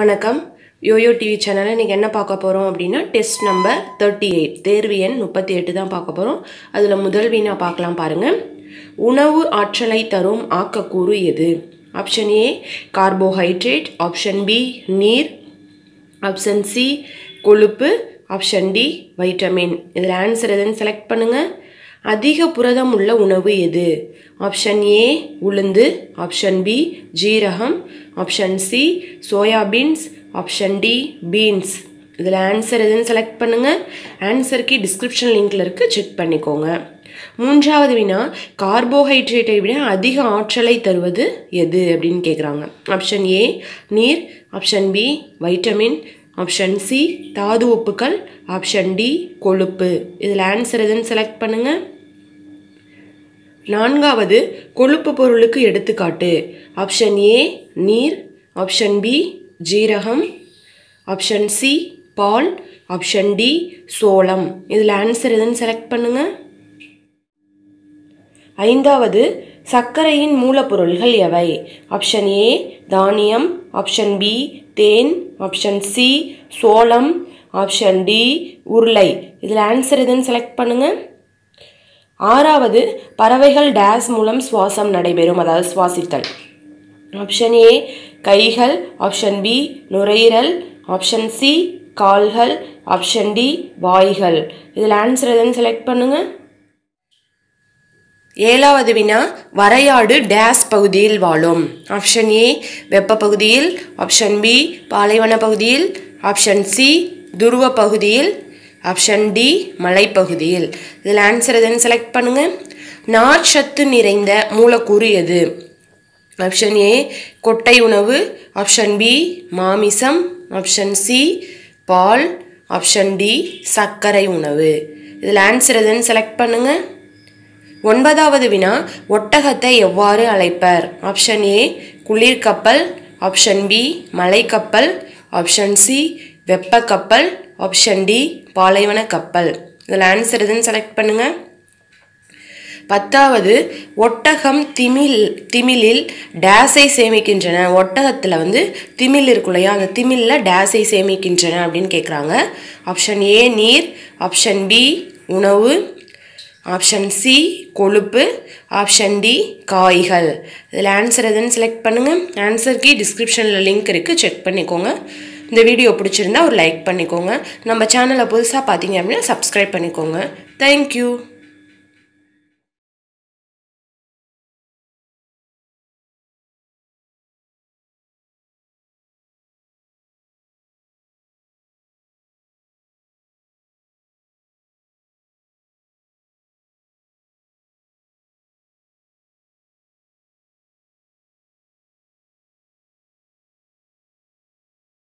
வணக்கம். YoYo TV சேனலில் இன்றைக்கி என்ன பார்க்க போகிறோம் அப்படின்னா டெஸ்ட் நம்பர் தேர்ட்டி எயிட் தேர்வு எண் முப்பத்தி எட்டு தான் பார்க்க போகிறோம் அதில் முதல் வீணாக பார்க்கலாம் பாருங்கள் உணவு ஆற்றலை தரும் ஆக்கக்கூறு எது? Option A carbohydrate option B நீர். ஆப்ஷன் சி கொழுப்பு. ஆப்ஷன் டி வைட்டமின் இதில் ஆன்சர் எதுன்னு செலக்ட் பண்ணுங்கள் அதிக புரதம் உள்ள உணவு எது? ஆப்ஷன் ஏ உளுந்து. ஆப்ஷன் பி ஜீரகம். Option C soyabeans option D beans இதில் ஆன்சர் எதுன்னு செலக்ட் பண்ணுங்கள் ஆன்சருக்கு டிஸ்கிரிப்ஷன் லிங்கில் இருக்குது செக் பண்ணிக்கோங்க. மூன்றாவது வினா கார்போஹைட்ரேட்டை விட அதிக ஆற்றலை தருவது எது அப்படின்னு கேட்குறாங்க ஆப்ஷன் ஏ நீர். Option B vitamin option C தாது உப்புக்கள். ஆப்ஷன் டி கொழுப்பு. இதில் ஆன்சர் எதுன்னு செலக்ட் பண்ணுங்கள் நான்காவது கொழுப்பு பொருளுக்கு எடுத்துக்காட்டு. ஆப்ஷன் ஏ நீர். ஆப்ஷன் பி ஜீரகம். ஆப்ஷன் சி பால். ஆப்ஷன் டி சோளம். இதில் ஆன்சர் எதுன்னு செலக்ட் பண்ணுங்கள் ஐந்தாவது சர்க்கரையின் மூலப்பொருள்கள் எவை? ஆப்ஷன் ஏ தானியம். ஆப்ஷன் பி தேன். ஆப்ஷன் சி சோளம். ஆப்ஷன் டி உருளை. இதில் ஆன்சர் எதுன்னு செலக்ட் பண்ணுங்கள் ஆறாவது பறவைகள் டேஸ் மூலம் சுவாசம் நடைபெறும் அதாவது சுவாசித்தல். ஆப்ஷன் ஏ கைகள். ஆப்ஷன் பி நுரையீரல். ஆப்ஷன் சி கால்கள். ஆப்ஷன் டி வாய்கள். இதில் ஆன்சர் எதுன்னு செலக்ட் பண்ணுங்கள் ஏழாவது வினா வரையாடு டேஸ் பகுதியில் வாழும். ஆப்ஷன் ஏ வெப்ப பகுதியில். ஆப்ஷன் பி பாலைவன பகுதியில். ஆப்ஷன் சி துருவ பகுதியில். ஆப்ஷன் டி மலைப்பகுதியில். இதில் ஆன்சர் எதுன்னு செலக்ட் பண்ணுங்கள் நார்ச்சத்து நிறைந்த மூலக்கூறு எது? ஆப்ஷன் ஏ கொட்டை உணவு. ஆப்ஷன் பி மாமிசம். ஆப்ஷன் சி பால். ஆப்ஷன் டி சர்க்கரை உணவு. இதில் ஆன்சர் எதுன்னு செலக்ட் பண்ணுங்கள் ஒன்பதாவது வினா ஒட்டகத்தை எவ்வாறு அழைப்பர்? ஆப்ஷன் ஏ குளிர்கப்பல். ஆப்ஷன் பி மலைக்கப்பல். ஆப்ஷன் சி வெப்ப கப்பல் ஆப்ஷன் டி பாலைவன கப்பல் இதில் ஆன்சர் எதுன்னு செலக்ட் பண்ணுங்கள் பத்தாவது ஒட்டகம் திமில் திமிலில் டேஸை சேமிக்கின்றன. ஒட்டகத்தில் வந்து திமில் இருக்கும் இல்லையா அந்த திமிலில் டேஸை சேமிக்கின்றன அப்படின்னு கேட்குறாங்க ஆப்ஷன் ஏ நீர். ஆப்ஷன் பி உணவு. ஆப்ஷன் சி கொழுப்பு. ஆப்ஷன் டி காய்கள். இதில் ஆன்சர் எதுன்னு செலக்ட் பண்ணுங்கள் ஆன்சருக்கு டிஸ்கிரிப்ஷனில் லிங்க் இருக்குது செக் பண்ணிக்கோங்க. இந்த வீடியோ பிடிச்சிருந்தா ஒரு லைக் பண்ணிக்கோங்க. நம்ம சேனலை புதுசாக பார்த்தீங்க அப்படின்னா சப்ஸ்கிரைப் பண்ணிக்கோங்க. தேங்க்யூ